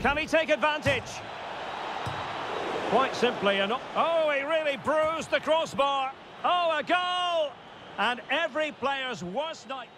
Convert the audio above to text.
Can he take advantage? Quite simply, an... oh, he really bruised the crossbar. Oh, a goal! And every player's worst night...